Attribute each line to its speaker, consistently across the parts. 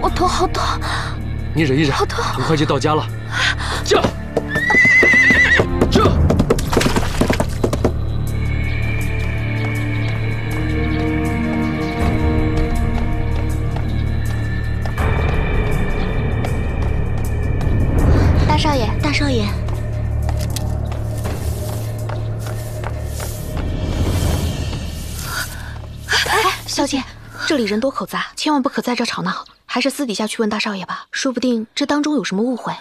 Speaker 1: 我头好痛。
Speaker 2: 你忍一忍，
Speaker 1: 好痛，
Speaker 2: 很快就到家了。驾！驾！
Speaker 1: 大少爷，大少爷。哎，小姐，这里人多口杂，千万不可在这吵闹，还是私底下去问大少爷吧，说不定这当中有什么误会。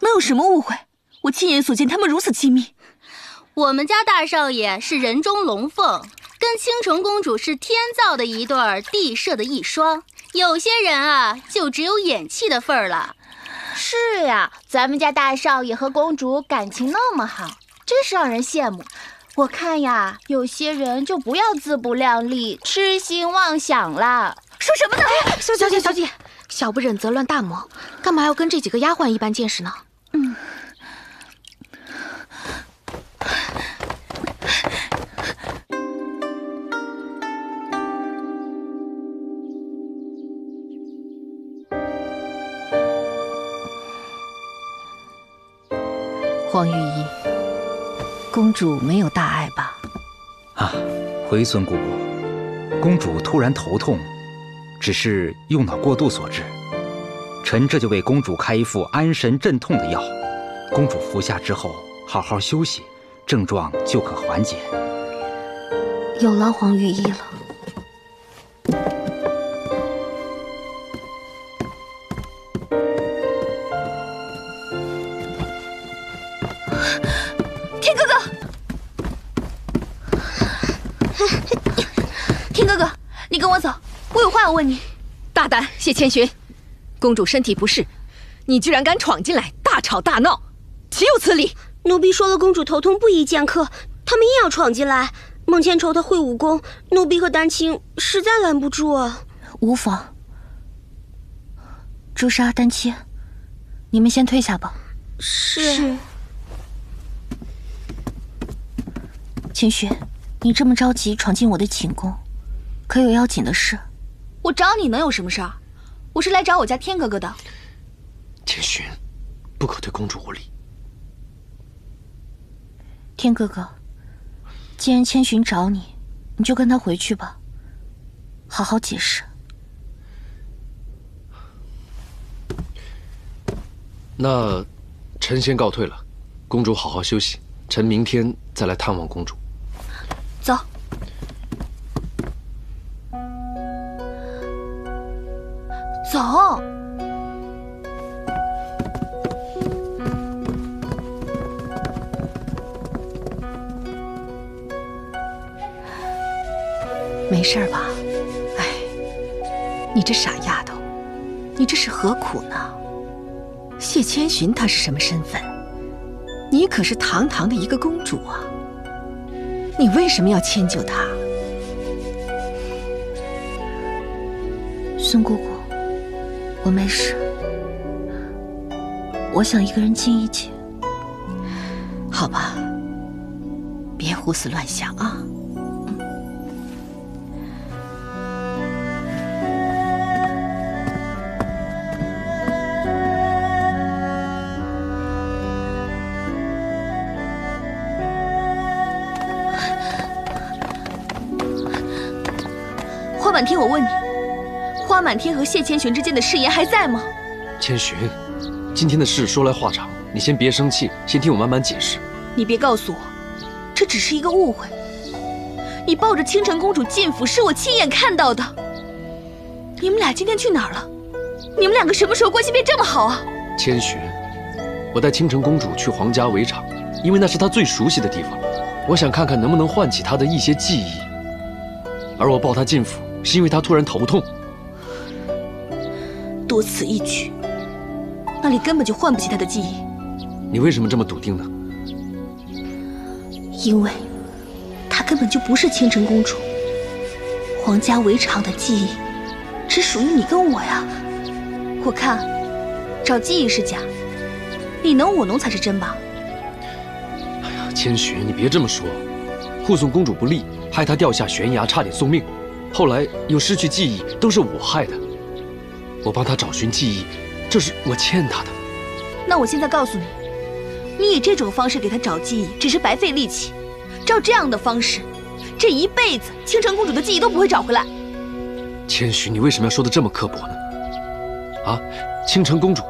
Speaker 3: 能有什么误会？我亲眼所见他们如此亲密。
Speaker 4: 我们家大少爷是人中龙凤，跟青城公主是天造的一对儿，地设的一双。有些人啊，就只有演戏的份儿了。
Speaker 5: 是呀，咱们家大少爷和公主感情那么好，真是让人羡慕。我看呀，有些人就不要自不量力、痴心妄想了。
Speaker 3: 说什么呢？
Speaker 1: 哎小姐，小姐，小不忍则乱大谋，干嘛要跟这几个丫鬟一般见识呢？嗯。
Speaker 6: 黄玉衣，公主没有大碍吧？
Speaker 7: 啊，回孙姑姑，公主突然头痛，只是用脑过度所致。臣这就为公主开一副安神镇痛的药，公主服下之后好好休息，症状就可缓解。
Speaker 1: 有劳黄御医了。
Speaker 3: 跟我走，我有话要问你。
Speaker 8: 大胆，谢千寻，公主身体不适，你居然敢闯进来大吵大闹，岂有此理！
Speaker 9: 奴婢说了，公主头痛不宜见客，他们硬要闯进来。孟千愁他会武功，奴婢和丹青实在拦不住啊。
Speaker 6: 无妨，朱砂、丹青，你们先退下吧。
Speaker 9: 是。
Speaker 6: 千寻，你这么着急闯进我的寝宫，可有要紧的事？
Speaker 3: 我找你能有什么事儿？我是来找我家天哥哥的。
Speaker 2: 千寻，不可对公主无礼。
Speaker 6: 天哥哥，既然千寻找你，你就跟他回去吧，好好解释。
Speaker 2: 那臣先告退了，公主好好休息，臣明天再来探望公主。
Speaker 8: 没事吧？哎，你这傻丫头，你这是何苦呢？谢千寻她是什么身份？你可是堂堂的一个公主啊！你为什么要迁就她？
Speaker 6: 孙姑姑，我没事，我想一个人静一静。
Speaker 8: 好吧，别胡思乱想啊。
Speaker 3: 满天，我问你，花满天和谢千寻之间的誓言还在吗？
Speaker 2: 千寻，今天的事说来话长，你先别生气，先听我慢慢解释。
Speaker 3: 你别告诉我，这只是一个误会。你抱着倾城公主进府，是我亲眼看到的。你们俩今天去哪儿了？你们两个什么时候关系变这么好啊？
Speaker 2: 千寻，我带倾城公主去皇家围场，因为那是她最熟悉的地方。我想看看能不能唤起她的一些记忆。而我抱她进府，是因为他突然头痛。
Speaker 3: 多此一举，那里根本就唤不起他的记忆。
Speaker 2: 你为什么这么笃定呢？
Speaker 3: 因为，她根本就不是倾城公主。皇家围场的记忆，只属于你跟我呀。我看，找记忆是假，你侬我侬才是真吧？
Speaker 2: 哎呀，千寻，你别这么说。护送公主不利，害她掉下悬崖，差点送命，后来又失去记忆，都是我害的。我帮他找寻记忆，这是我欠他的。
Speaker 3: 那我现在告诉你，你以这种方式给他找记忆，只是白费力气。照这样的方式，这一辈子倾城公主的记忆都不会找回来。
Speaker 2: 千寻，你为什么要说的这么刻薄呢？啊，倾城公主，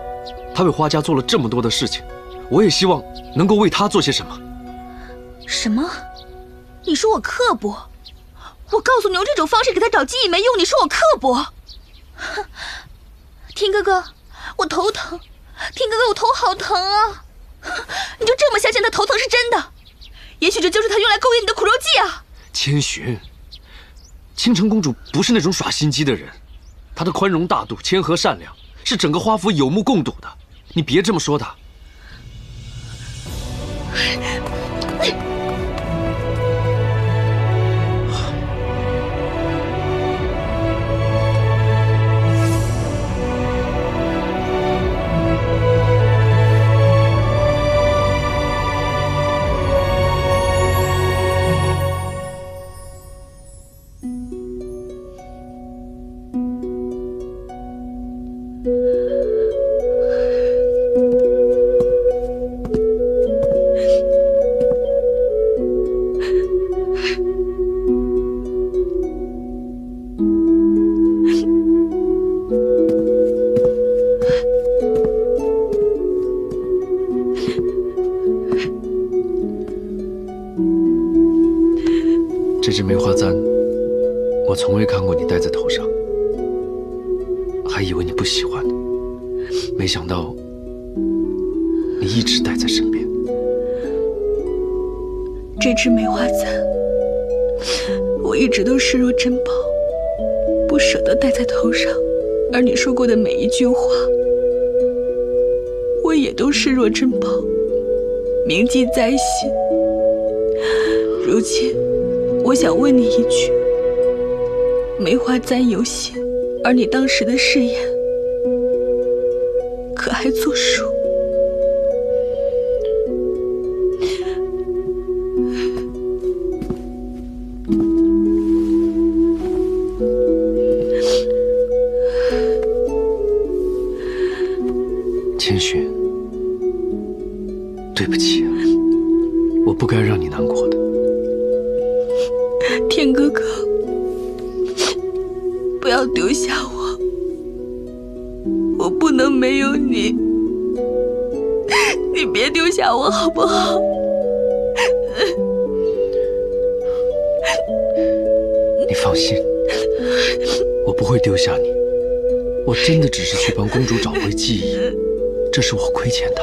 Speaker 2: 她为花家做了这么多的事情，我也希望能够为她做些什么。
Speaker 3: 什么？你说我刻薄？我告诉你，用这种方式给他找记忆没用。你说我刻薄？哼！天哥哥，我头疼。天哥哥，我头好疼啊！你就这么相信他头疼是真的？也许这就是他用来勾引你的苦肉计啊！
Speaker 2: 千寻，倾城公主不是那种耍心机的人，她的宽容大度、谦和善良，是整个花府有目共睹的。你别这么说她。这只梅花簪，我从未看过你戴在头上，还以为你不喜欢呢。没想到你一直带在身边。
Speaker 10: 这只梅花簪，我一直都视若珍宝，不舍得戴在头上。而你说过的每一句话，我也都视若珍宝，铭记在心。如今。我想问你一句：梅花簪有信，而你当时的誓言，可还作数？
Speaker 2: 千寻，对不起，我不该让你难过的。
Speaker 10: 天哥哥，不要丢下我，我不能没有你，你别丢下我好不好？
Speaker 2: 你放心，我不会丢下你，我真的只是去帮公主找回记忆，这是我亏欠她。